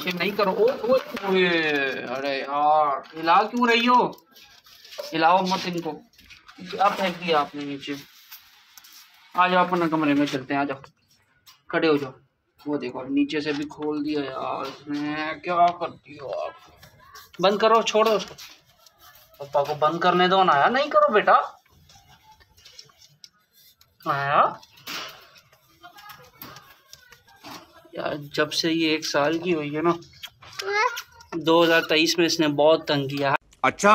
ऐसे नहीं करो। ओ, ओ, अरे यार हिला क्यों रही हो? हिलाओ मत इनको। अब फेंक दिया आपने नीचे। आ जाओ अपना कमरे में चलते हैं आ जाओ। खड़े हो जाओ। वो देखो नीचे से भी खोल दिया यार इसने। क्या करती हो आप? बंद करो छोड़ो उसको। पापा को बंद करने दो ना यार। नहीं करो बेटा। आया? यार जब से ये एक साल की हुई है ना 2023 में इसने बहुत तंग किया अच्छा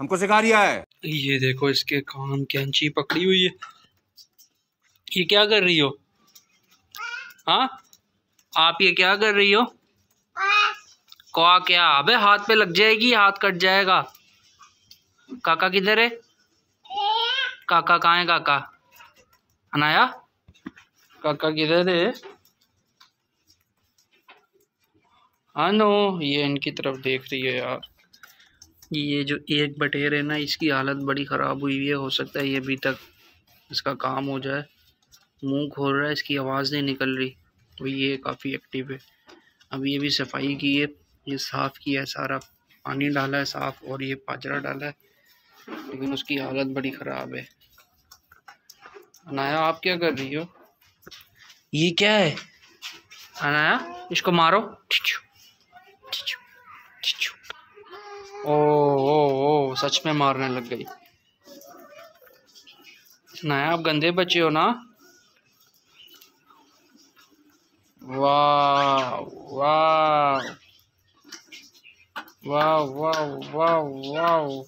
हमको सिखा रिया है। ये देखो इसके कान कैंची पकड़ी हुई है। ये क्या कर रही हो? हाँ? आप ये क्या कर रही हो? क्या? अबे हाथ पे लग जाएगी हाथ कट जाएगा। काका किधर है? काका कहाँ है काका? अनाया? काका किधर है? अनो ये इनकी तरफ़ देख रही है यार। ये जो एक बटेर है ना इसकी हालत बड़ी ख़राब हुई है हो सकता है ये अभी तक इसका काम हो जाए। मुँह खोल रहा है इसकी आवाज़ नहीं निकल रही। तो ये काफ़ी एक्टिव है। अभी ये भी सफ़ाई की है ये साफ़ किया है सारा। पानी डाला है साफ़ और ये पाजरा डाला है। लेकिन उसकी हालत बड़ी ख़राब है। अनाया आप क्या कर रही हो? ये क्या है? अनाया इसको मारो। ओ ओ ओ सच में मारने लग गई। नया, आप गंदे बच्चे हो ना? वाह वाह वाह वाह वाह वाह।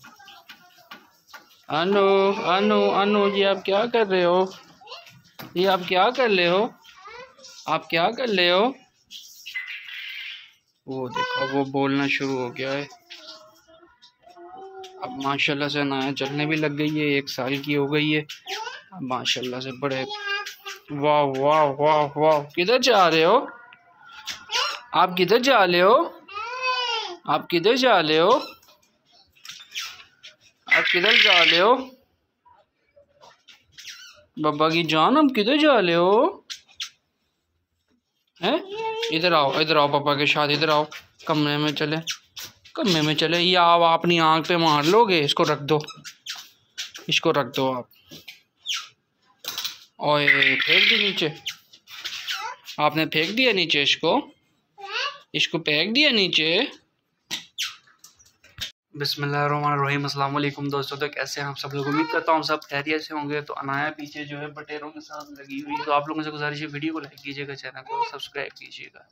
अनु अनु अनु जी, आप क्या कर रहे हो? ये आप क्या कर रहे हो? आप क्या कर रहे हो? वो देखो, वो बोलना शुरू हो गया है। अब माशाल्लाह से नया चलने भी लग गई है, एक साल की हो गई है। अब माशाल्लाह से बड़े वाह वाह वाह वाह, किधर जा रहे हो? आप किधर जा रहे हो? आप किधर जा रहे हो? आप किधर जा रहे हो? बब्बा की जान, आप किधर जा रहे हैं? इधर आओ इधर आओ पापा के साथ, इधर आओ। कमरे में चले। कमरे में चले। ये आप अपनी आँख पे मार लोगे? इसको रख दो। इसको रख दो आप। और फेंक दी नीचे। आपने फेंक दिया नीचे इसको? इसको फेंक दिया नीचे? अस्सलाम वालेकुम दोस्तों तो कैसे हैं आप सब लोग? उम्मीद करता हूँ सब खैरियत से होंगे। तो अनाया पीछे जो है बटेरों के साथ लगी हुई तो आप लोगों से गुजारिश है, वीडियो को लाइक कीजिएगा, चैनल को सब्सक्राइब कीजिएगा।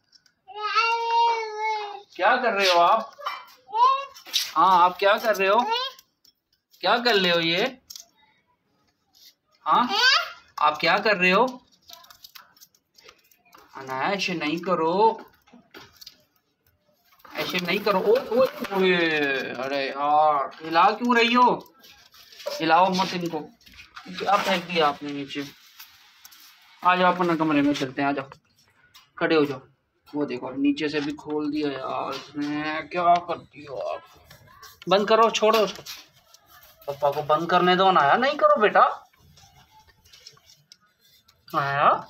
क्या कर रहे हो आप? हाँ आप क्या कर रहे हो? क्या कर रहे हो ये? हाँ आप क्या कर रहे हो? अनाया ऐसे नहीं करो। ऐसे नहीं करो। ओ, ओ, अरे यार हिला क्यों रही हो? हिलाओ मत इनको। अब फेंक दिया आपने नीचे? आ जाओ अपना कमरे में चलते हैं आ जाओ। खड़े हो जाओ। वो देखो नीचे से भी खोल दिया यार क्या करती हो आप? बंद करो छोड़ो उसको। पापा को बंद करने दो ना यार। नहीं करो बेटा। आया?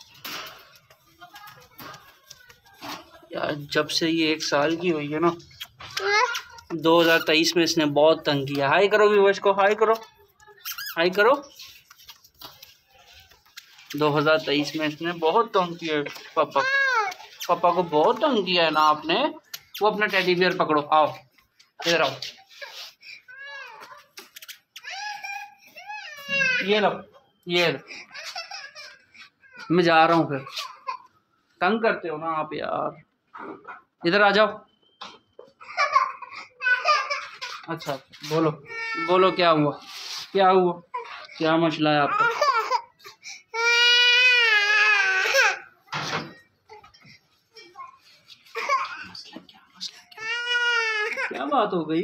यार जब से ये एक साल की हुई है ना 2023 में इसने बहुत तंग किया। हाई करो व्यूवर्स को हाई करो हाई करो। 2023 में इसने बहुत तंग किया पापा। पापा को बहुत तंग किया है ना आपने। वो अपना टेडी बियर पकड़ो। आओ इधर आओ। ये लो ये लो। मैं जा रहा हूँ फिर। तंग करते हो ना आप यार। इधर आ जाओ। अच्छा बोलो। बोलो, क्या हुआ? क्या हुआ? क्या मसला है आपका? क्या बात हो गई?